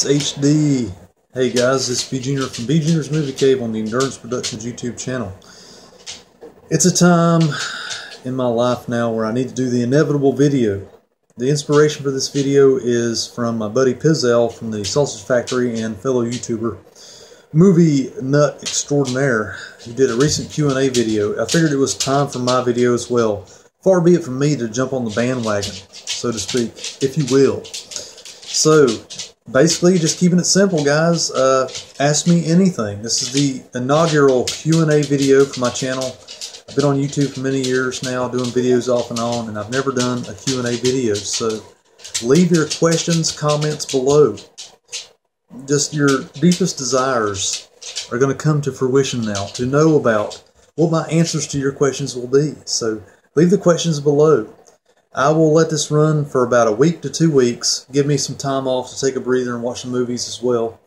It's HD. Hey guys, it's B Junior from B Junior's Movie Cave on the Endurance Productions YouTube channel. It's a time in my life now where I need to do the inevitable video. The inspiration for this video is from my buddy Pizzell from the Sausage Factory and fellow YouTuber, Movie Nut Extraordinaire, who did a recent Q&A video. I figured it was time for my video as well. Far be it from me to jump on the bandwagon, so to speak, if you will. So, basically, just keeping it simple, guys. Uh, ask me anything. This is the inaugural Q&A video for my channel. I've been on YouTube for many years now, doing videos off and on, and I've never done a Q&A video. So, leave your questions, comments below. Just your deepest desires are going to come to fruition now. To know about what my answers to your questions will be. So, leave the questions below. I will let this run for about a week to two weeks. Give me some time off to take a breather and watch some movies as well.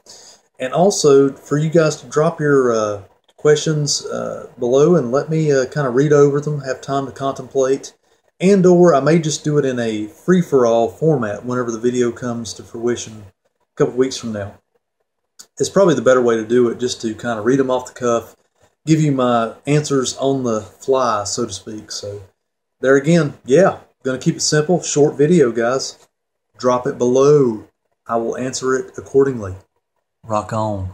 And also for you guys to drop your uh, questions uh, below and let me uh, kind of read over them, have time to contemplate. And or I may just do it in a free-for-all format whenever the video comes to fruition a couple weeks from now. It's probably the better way to do it, just to kind of read them off the cuff, give you my answers on the fly, so to speak. So there again, yeah, Going to keep it simple, short video, guys. Drop it below. I will answer it accordingly. Rock on.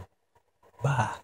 Bye.